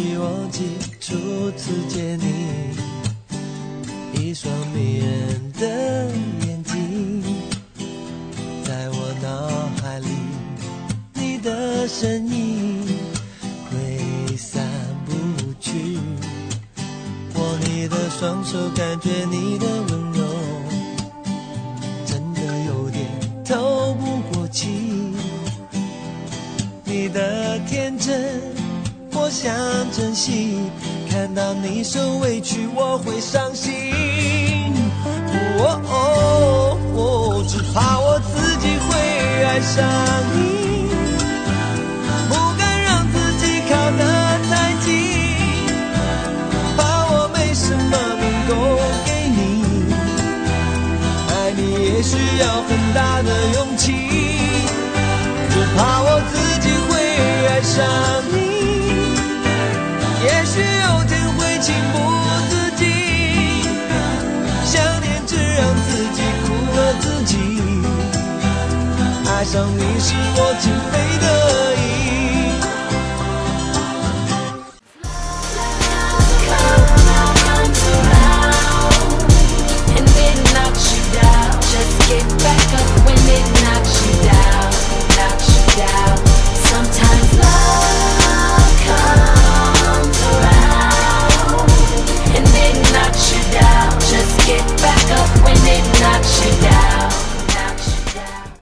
已忘记初次见你，一双迷人的眼睛，在我脑海里，你的身影挥散不去。握你的双手，感觉你的温柔，我想珍惜。看到你受委屈，我会伤心。哦哦哦，只怕我自己会爱上你，不敢让自己靠得太近，怕我没什么能够给你。爱你也需要很大的勇气，也许有天会情不自禁，想念只让自己苦了自己。爱上你是我情非。